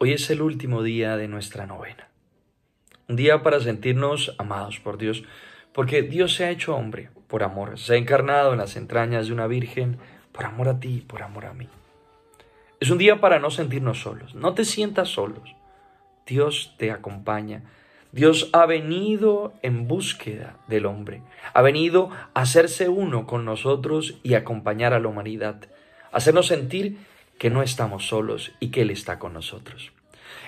Hoy es el último día de nuestra novena. Un día para sentirnos amados por Dios, porque Dios se ha hecho hombre por amor, se ha encarnado en las entrañas de una virgen por amor a ti, por amor a mí. Es un día para no sentirnos solos, no te sientas solos. Dios te acompaña. Dios ha venido en búsqueda del hombre, ha venido a hacerse uno con nosotros y acompañar a la humanidad, hacernos sentir que no estamos solos y que Él está con nosotros.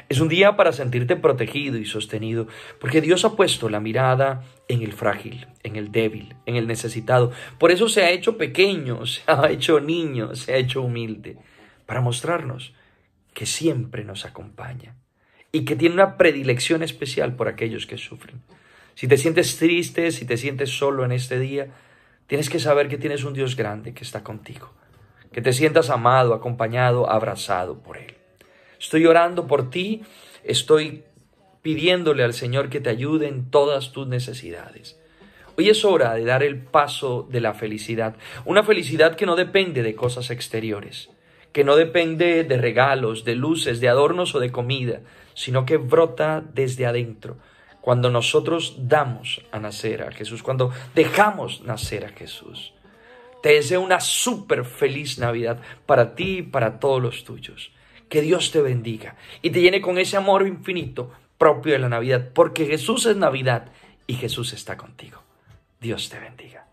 Es un día para sentirte protegido y sostenido, porque Dios ha puesto la mirada en el frágil, en el débil, en el necesitado. Por eso se ha hecho pequeño, se ha hecho niño, se ha hecho humilde, para mostrarnos que siempre nos acompaña y que tiene una predilección especial por aquellos que sufren. Si te sientes triste, si te sientes solo en este día, tienes que saber que tienes un Dios grande que está contigo, que te sientas amado, acompañado, abrazado por Él. Estoy orando por ti, estoy pidiéndole al Señor que te ayude en todas tus necesidades. Hoy es hora de dar el paso de la felicidad, una felicidad que no depende de cosas exteriores, que no depende de regalos, de luces, de adornos o de comida, sino que brota desde adentro, cuando nosotros damos a nacer a Jesús, cuando dejamos nacer a Jesús. Te deseo una súper feliz Navidad para ti y para todos los tuyos. Que Dios te bendiga y te llene con ese amor infinito propio de la Navidad, porque Jesús es Navidad y Jesús está contigo. Dios te bendiga.